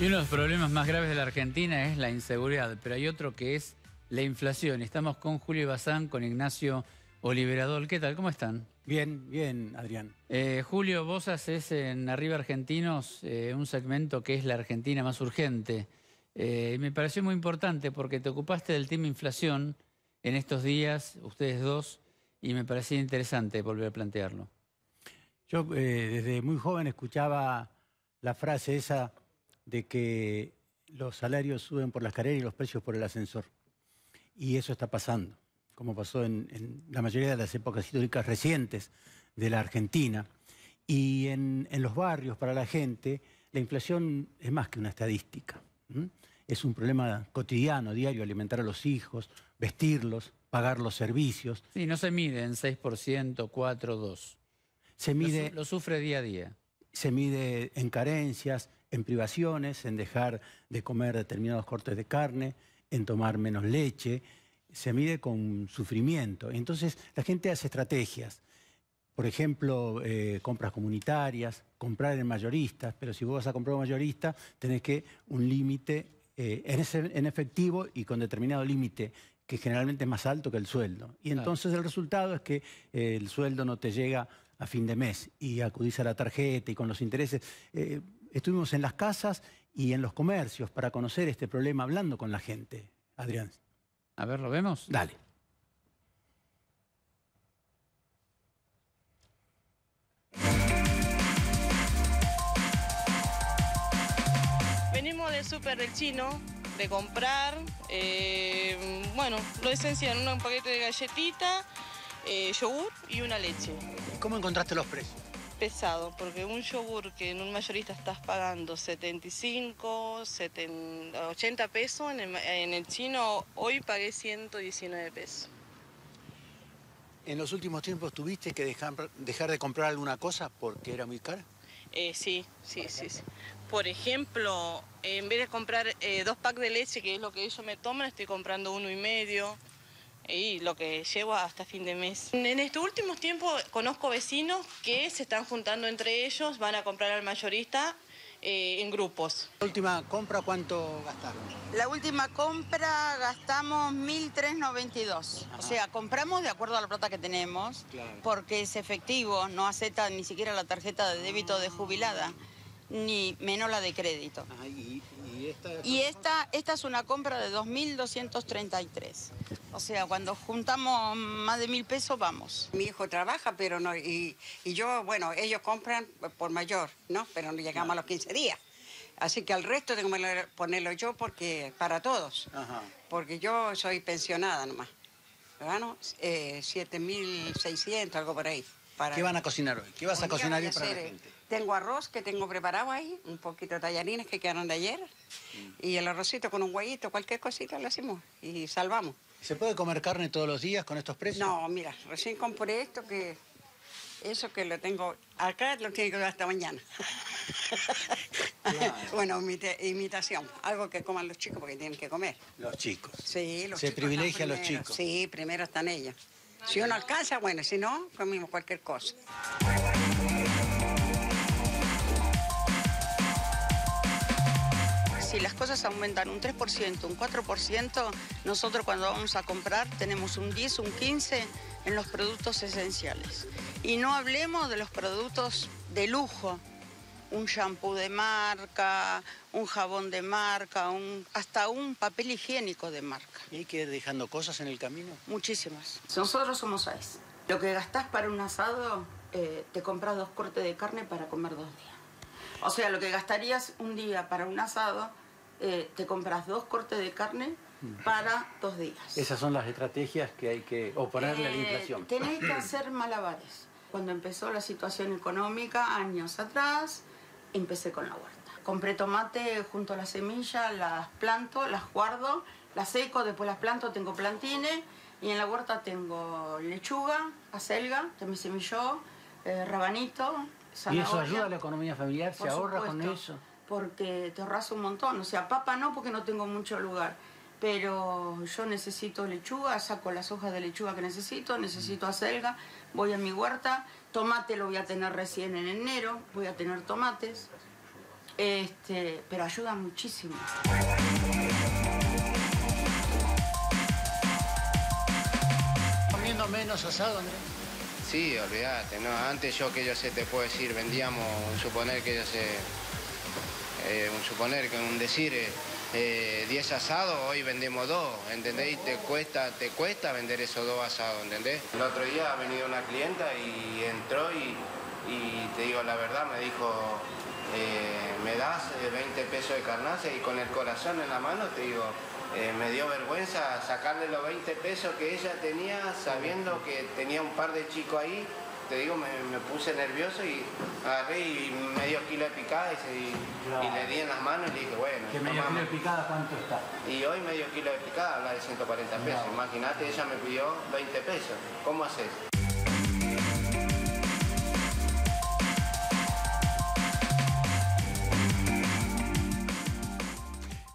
Y uno de los problemas más graves de la Argentina es la inseguridad, pero hay otro que es la inflación. Estamos con Julio Bazán, con Ignacio Oliverador. ¿Qué tal? ¿Cómo están? Bien, bien, Adrián. Eh, Julio, vos haces en Arriba Argentinos eh, un segmento que es la Argentina más urgente. Eh, me pareció muy importante porque te ocupaste del tema inflación en estos días, ustedes dos, y me parecía interesante volver a plantearlo. Yo desde muy joven escuchaba la frase esa de que los salarios suben por las carreras y los precios por el ascensor. Y eso está pasando, como pasó en, la mayoría de las épocas históricas recientes de la Argentina. Y en, los barrios, para la gente, la inflación es más que una estadística. Es un problema cotidiano, diario, alimentar a los hijos, vestirlos, pagar los servicios. Sí, no se mide en 6%, 4, 2. Se mide... lo sufre día a día. Se mide en carencias, en privaciones, en dejar de comer determinados cortes de carne, en tomar menos leche, se mide con sufrimiento. Entonces la gente hace estrategias. Por ejemplo, eh, compras comunitarias, comprar en mayoristas, pero si vos vas a comprar un mayorista, tenés que un límite eh, en, efectivo y con determinado límite que generalmente es más alto que el sueldo. Y entonces el resultado es que eh, el sueldo no te llega a fin de mes y acudís a la tarjeta y con los intereses. Estuvimos en las casas y en los comercios para conocer este problema hablando con la gente. Adrián. A ver, ¿lo vemos? Dale. Venimos del súper del chino, de comprar, eh, bueno, lo esencial, un paquete de galletita, eh, yogur y una leche. ¿Cómo encontraste los precios? Pesado, porque un yogur que en un mayorista estás pagando 75, 80 pesos, en el, chino hoy pagué 119 pesos. ¿En los últimos tiempos tuviste que dejar, dejar de comprar alguna cosa porque era muy cara? Eh, sí, sí, sí, Por ejemplo, en vez de comprar eh, dos packs de leche, que es lo que ellos me toman, estoy comprando uno y medio y lo que llevo hasta fin de mes. En estos últimos tiempos conozco vecinos que se están juntando entre ellos, van a comprar al mayorista eh, en grupos. ¿La última compra cuánto gastaron? La última compra gastamos 1.392. O sea, compramos de acuerdo a la plata que tenemos, porque es efectivo, no acepta ni siquiera la tarjeta de débito de jubilada ni menos la de crédito. y, esta, esta, es una compra de 2.233. O sea, cuando juntamos más de mil pesos, vamos. Mi hijo trabaja, pero no, y, yo, bueno, ellos compran por mayor, ¿no? Pero no llegamos a los 15 días. Así que al resto tengo que ponerlo yo porque para todos. Porque yo soy pensionada nomás. Gano eh, 7.600, algo por ahí. ¿Qué van a cocinar hoy? ¿Qué vas a cocinar hoy para la gente? Tengo arroz que tengo preparado ahí, un poquito de tallarines que quedaron de ayer, y el arrocito con un huevito, cualquier cosita lo hacemos y salvamos. ¿Se puede comer carne todos los días con estos precios? No, mira, recién compré esto que... Eso que lo tengo acá lo tiene que ver hasta mañana. bueno, imitación, algo que coman los chicos porque tienen que comer. Los chicos. Sí, los Se privilegia a los chicos. Sí, primero están ellos. Si uno alcanza, bueno, si no, comimos cualquier cosa. Si las cosas aumentan un 3%, un 4%, nosotros cuando vamos a comprar tenemos un 10, un 15 en los productos esenciales. Y no hablemos de los productos de lujo, un shampoo de marca, un jabón de marca, un, hasta un papel higiénico de marca. ¿Y hay que ir dejando cosas en el camino? Muchísimas. Nosotros somos seis. Lo que gastás para un asado, eh, te compras dos cortes de carne para comer dos días. O sea, lo que gastarías un día para un asado, eh, te compras dos cortes de carne para dos días. Esas son las estrategias que hay que oponerle a la eh, inflación. Tenéis que hacer malabares. Cuando empezó la situación económica, años atrás, empecé con la huerta. Compré tomate junto a la semilla, las planto, las guardo, las seco, después las planto, tengo plantines y en la huerta tengo lechuga, acelga, también semilló, eh, rabanito, zanahoria. ¿Y eso ayuda a la economía familiar? ¿Se ahorra con eso? Porque te ahorras un montón. O sea, papa no porque no tengo mucho lugar. Pero yo necesito lechuga, saco las hojas de lechuga que necesito, necesito acelga, voy a mi huerta, tomate lo voy a tener recién en enero, voy a tener tomates. Este, pero ayuda muchísimo. ¿Comiendo menos asado, Andrés? Sí, olvídate, ¿no? Antes yo que yo sé, te puedo decir, vendíamos, suponer que yo sé, eh, un suponer que un decir, eh, 10 asados, hoy vendemos dos, ¿entendés? Y te cuesta, te cuesta vender esos dos asados, ¿entendés? El otro día ha venido una clienta y entró y, te digo la verdad, me dijo, eh, me das 20 eh, pesos de carnaza y con el corazón en la mano te digo, eh, me dio vergüenza sacarle los 20 pesos que ella tenía sabiendo que tenía un par de chicos ahí. Te digo, me, puse nervioso y agarré y medio kilo de picada y, le di en las manos y le dije, bueno. ¿Qué medio kilo de picada cuánto está? Y hoy medio kilo de picada habla de 140 pesos. Imagínate, ella me pidió 20 pesos. ¿Cómo haces?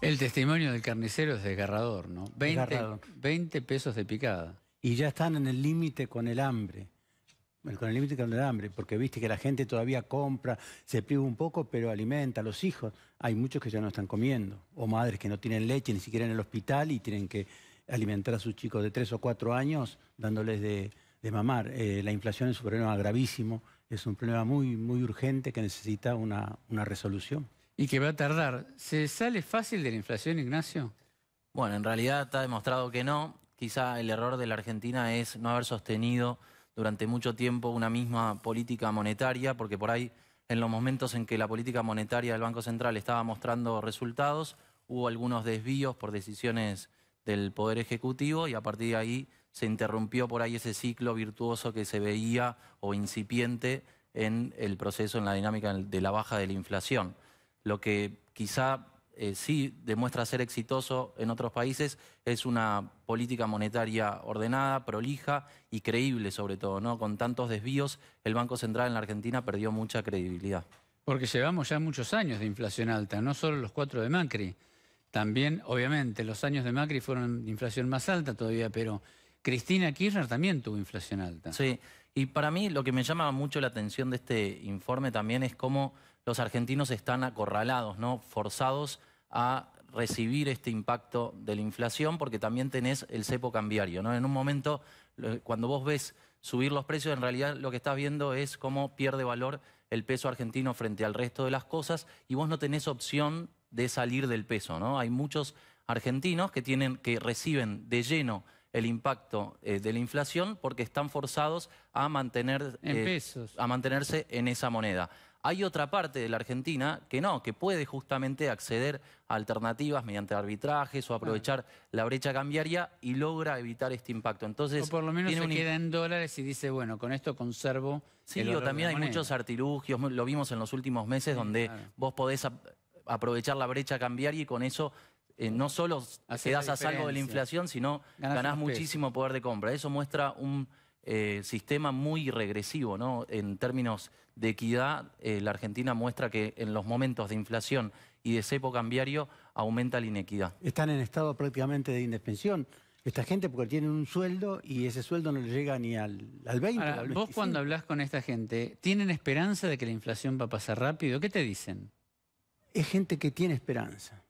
El testimonio del carnicero es desgarrador, ¿no? 20, pesos de picada. Y ya están en el límite con el hambre. Con el límite con el hambre, porque viste que la gente todavía compra, se priva un poco, pero alimenta a los hijos. Hay muchos que ya no están comiendo, o madres que no tienen leche ni siquiera en el hospital y tienen que alimentar a sus chicos de tres o cuatro años dándoles de, mamar. Eh, la inflación es un problema gravísimo, es un problema muy, muy urgente que necesita una resolución. Y que va a tardar. ¿Se sale fácil de la inflación, Ignacio? Bueno, en realidad está demostrado que no. Quizá el error de la Argentina es no haber sostenido durante mucho tiempo una misma política monetaria, porque por ahí, en los momentos en que la política monetaria del Banco Central estaba mostrando resultados, hubo algunos desvíos por decisiones del Poder Ejecutivo y a partir de ahí se interrumpió por ahí ese ciclo virtuoso que se veía o incipiente en el proceso, en la dinámica de la baja de la inflación. Lo que quizá eh, sí demuestra ser exitoso en otros países es una política monetaria ordenada, prolija y creíble sobre todo. ¿no? Con tantos desvíos, el Banco Central en la Argentina perdió mucha credibilidad. Porque llevamos ya muchos años de inflación alta, no solo los cuatro de Macri. También, obviamente, los años de Macri fueron de inflación más alta todavía, pero Cristina Kirchner también tuvo inflación alta. Sí, y para mí lo que me llama mucho la atención de este informe también es cómo los argentinos están acorralados, ¿no? forzados a recibir este impacto de la inflación porque también tenés el cepo cambiario. ¿no? En un momento, cuando vos ves subir los precios, en realidad lo que estás viendo es cómo pierde valor el peso argentino frente al resto de las cosas y vos no tenés opción de salir del peso. ¿no? Hay muchos argentinos que, tienen, que reciben de lleno el impacto eh, de la inflación porque están forzados a, mantener, eh, a mantenerse en esa moneda. Hay otra parte de la Argentina que no, que puede justamente acceder a alternativas mediante arbitrajes o aprovechar la brecha cambiaria y logra evitar este impacto. Entonces, o por lo menos se queda en dólares y dice, bueno, con esto conservo. Sí, o también hay muchos artilugios, lo vimos en los últimos meses, donde vos podés aprovechar la brecha cambiaria y con eso eh, no solo quedás a salvo de la inflación, sino ganás, muchísimo poder de compra. Eso muestra un eh, sistema muy regresivo, ¿no? En términos de equidad, eh, la Argentina muestra que en los momentos de inflación y de cepo cambiario aumenta la inequidad. Están en estado prácticamente de indefensión. Esta gente porque tienen un sueldo y ese sueldo no le llega ni al, al 20. vos cuando hablas con esta gente, ¿tienen esperanza de que la inflación va a pasar rápido? ¿Qué te dicen? Es gente que tiene esperanza,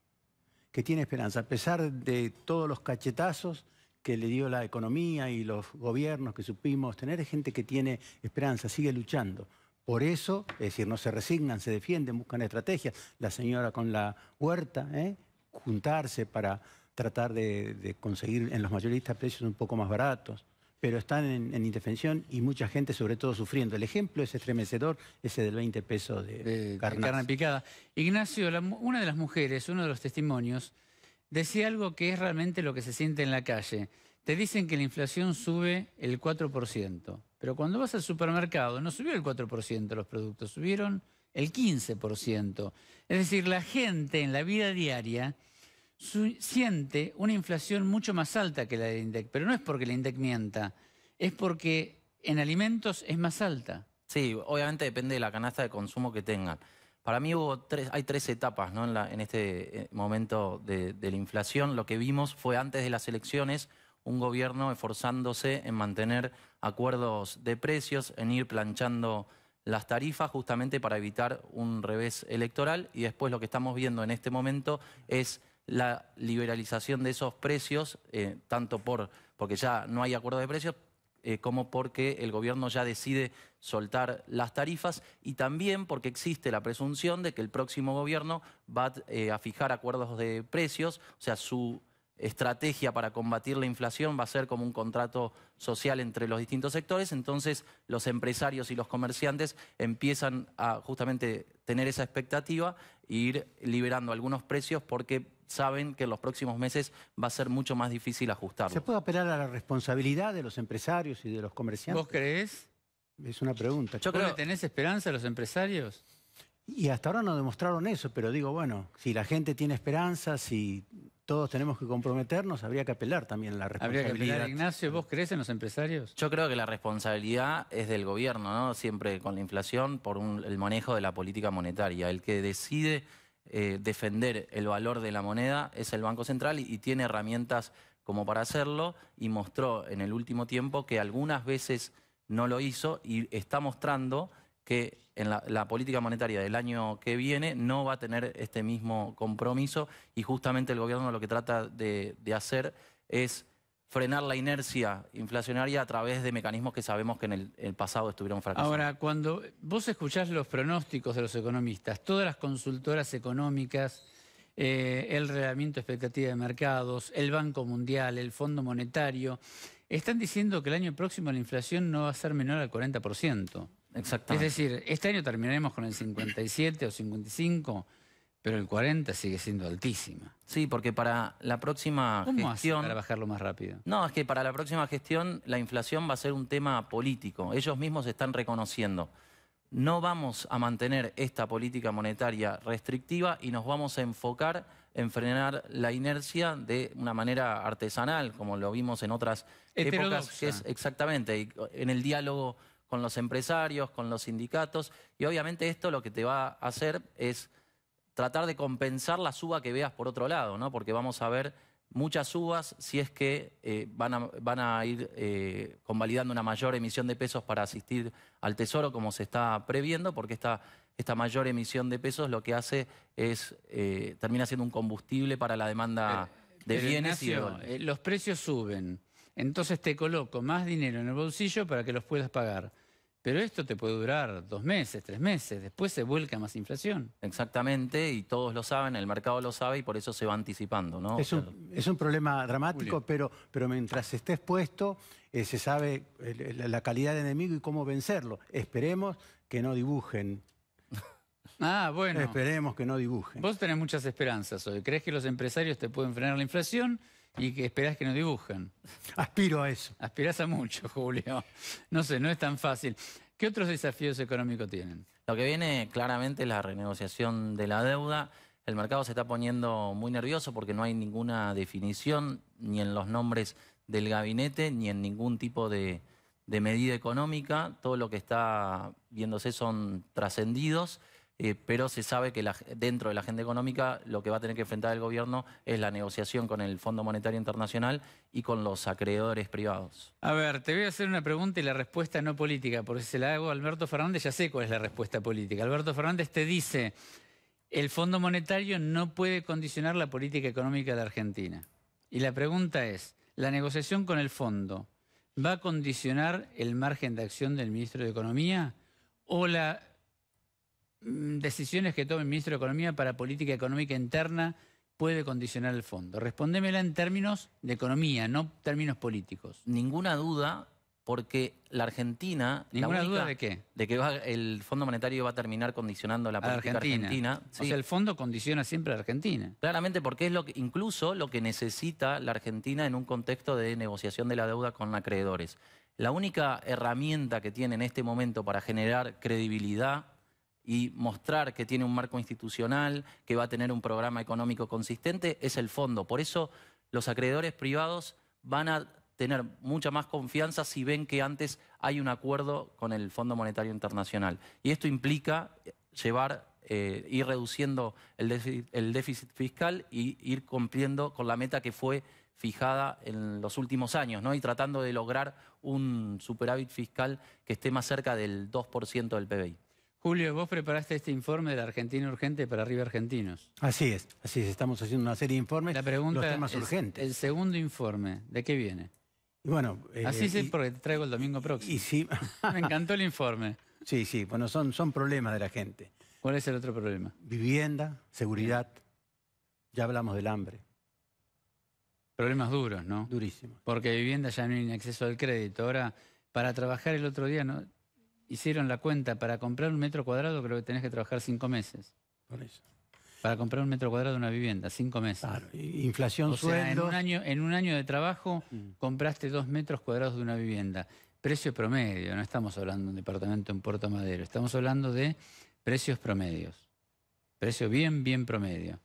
que tiene esperanza. A pesar de todos los cachetazos, que le dio la economía y los gobiernos que supimos tener, es gente que tiene esperanza, sigue luchando. Por eso, es decir, no se resignan, se defienden, buscan estrategias. La señora con la huerta, ¿eh? juntarse para tratar de, conseguir en los mayoristas precios un poco más baratos. Pero están en, indefensión y mucha gente sobre todo sufriendo. El ejemplo es estremecedor, ese del 20 pesos de, carne. picada. Ignacio, una de las mujeres, uno de los testimonios, decía algo que es realmente lo que se siente en la calle. Te dicen que la inflación sube el 4%, pero cuando vas al supermercado no subió el 4% los productos, subieron el 15%. Es decir, la gente en la vida diaria siente una inflación mucho más alta que la del INDEC, pero no es porque el INDEC mienta, es porque en alimentos es más alta. Sí, obviamente depende de la canasta de consumo que tengan. Para mí hubo tres, hay tres etapas en, este eh, momento de, la inflación. Lo que vimos fue antes de las elecciones un gobierno esforzándose en mantener acuerdos de precios, en ir planchando las tarifas justamente para evitar un revés electoral y después lo que estamos viendo en este momento es la liberalización de esos precios, eh, tanto por porque ya no hay acuerdo de precios, eh, como porque el gobierno ya decide soltar las tarifas y también porque existe la presunción de que el próximo gobierno va eh, a fijar acuerdos de precios, o sea, su estrategia para combatir la inflación va a ser como un contrato social entre los distintos sectores, entonces los empresarios y los comerciantes empiezan a justamente tener esa expectativa e ir liberando algunos precios porque saben que en los próximos meses va a ser mucho más difícil ajustarlo. ¿Se puede apelar a la responsabilidad de los empresarios y de los comerciantes? ¿Vos crees? Es una pregunta. Yo creo... ¿Tenés esperanza los empresarios? Y hasta ahora no demostraron eso, pero digo, bueno, si la gente tiene esperanza, si todos tenemos que comprometernos, habría que apelar también a la responsabilidad. Habría que apelar, Ignacio, ¿vos crees en los empresarios? Yo creo que la responsabilidad es del gobierno, ¿no? Siempre con la inflación, por el manejo de la política monetaria. El que decide eh, defender el valor de la moneda es el Banco Central y, tiene herramientas como para hacerlo y mostró en el último tiempo que algunas veces no lo hizo y está mostrando que en la, política monetaria del año que viene no va a tener este mismo compromiso y justamente el gobierno lo que trata de hacer es frenar la inercia inflacionaria a través de mecanismos que sabemos que en el, pasado estuvieron fracasados. Ahora, cuando vos escuchás los pronósticos de los economistas, todas las consultoras económicas, eh, el reglamento de expectativa de mercados, el Banco Mundial, el Fondo Monetario, están diciendo que el año próximo la inflación no va a ser menor al 40%. Exactamente. Es decir, este año terminaremos con el 57 o 55 pero el 40 sigue siendo altísima. Sí, porque para la próxima ¿Cómo gestión... para bajarlo más rápido? No, es que para la próxima gestión la inflación va a ser un tema político. Ellos mismos están reconociendo. No vamos a mantener esta política monetaria restrictiva y nos vamos a enfocar en frenar la inercia de una manera artesanal, como lo vimos en otras épocas. Que es exactamente, en el diálogo con los empresarios, con los sindicatos. Y obviamente esto lo que te va a hacer es tratar de compensar la suba que veas por otro lado, ¿no? Porque vamos a ver muchas subas si es que eh, van, a, van, a, ir eh, convalidando una mayor emisión de pesos para asistir al Tesoro como se está previendo, porque esta, esta mayor emisión de pesos lo que hace es, eh, termina siendo un combustible para la demanda de bienes y de Los precios suben, entonces te coloco más dinero en el bolsillo para que los puedas pagar. Pero esto te puede durar dos meses, tres meses, después se vuelca más inflación. Exactamente, y todos lo saben, el mercado lo sabe y por eso se va anticipando. ¿no? Es, un, problema dramático, pero, pero mientras esté expuesto, eh, se sabe la calidad de enemigo y cómo vencerlo. Esperemos que no dibujen. Ah, bueno. Esperemos que no dibujen. Vos tenés muchas esperanzas hoy. ¿Crees que los empresarios te pueden frenar la inflación? Y que esperás que nos dibujen. Aspiro a eso. Aspirás a mucho, Julio. No sé, no es tan fácil. ¿Qué otros desafíos económicos tienen? Lo que viene claramente es la renegociación de la deuda. El mercado se está poniendo muy nervioso porque no hay ninguna definición ni en los nombres del gabinete ni en ningún tipo de, de medida económica. Todo lo que está viéndose son trascendidos. Eh, pero se sabe que dentro de la agenda económica lo que va a tener que enfrentar el gobierno es la negociación con el Fondo Monetario Internacional y con los acreedores privados. A ver, te voy a hacer una pregunta y la respuesta no política, porque si se la hago a Alberto Fernández ya sé cuál es la respuesta política. Alberto Fernández te dice, el Fondo Monetario no puede condicionar la política económica de Argentina. Y la pregunta es, ¿la negociación con el fondo va a condicionar el margen de acción del ministro de Economía o la decisiones que tome el ministro de Economía para política económica interna puede condicionar el fondo? Respondémela en términos de economía, no términos políticos. Ninguna duda, porque la Argentina... ¿Ninguna duda de qué? De que el Fondo Monetario va a terminar condicionando la política argentina. O sea, el fondo condiciona siempre a la Argentina. Claramente, porque es lo que, incluso lo que necesita la Argentina en un contexto de negociación de la deuda con acreedores. La única herramienta que tiene en este momento para generar credibilidad y mostrar que tiene un marco institucional, que va a tener un programa económico consistente, es el fondo. Por eso los acreedores privados van a tener mucha más confianza si ven que antes hay un acuerdo con el Fondo Monetario Internacional. Y esto implica llevar, eh, ir reduciendo el déficit, el déficit fiscal y ir cumpliendo con la meta que fue fijada en los últimos años, ¿no? Y tratando de lograr un superávit fiscal que esté más cerca del 2% del PBI. Julio, vos preparaste este informe de la Argentina urgente para arriba argentinos. Así es, así es. Estamos haciendo una serie de informes. La pregunta los temas es, urgentes. el segundo informe, ¿de qué viene? Y bueno, eh, Así y- porque te traigo el domingo próximo. y sí, Me encantó el informe. sí, sí, bueno, son, son problemas de la gente. ¿Cuál es el otro problema? Vivienda, seguridad, ya hablamos del hambre, Problemas duros, ¿no? durísimo. Porque vivienda ya no hay acceso al crédito. Ahora, para trabajar el otro día, ¿no? Hicieron la cuenta, para comprar un metro cuadrado creo que tenés que trabajar cinco meses. Por eso. Para comprar un metro cuadrado de una vivienda, cinco meses. Claro, inflación, o sea, en sueldos. un, año, en un año de trabajo Mm. compraste dos metros cuadrados de una vivienda. Precio promedio, no estamos hablando de un departamento en Puerto Madero, estamos hablando de precios promedios. Precio bien, bien promedio.